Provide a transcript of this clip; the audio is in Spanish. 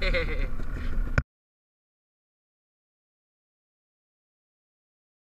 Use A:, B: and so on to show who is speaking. A: ¡Hehehehe!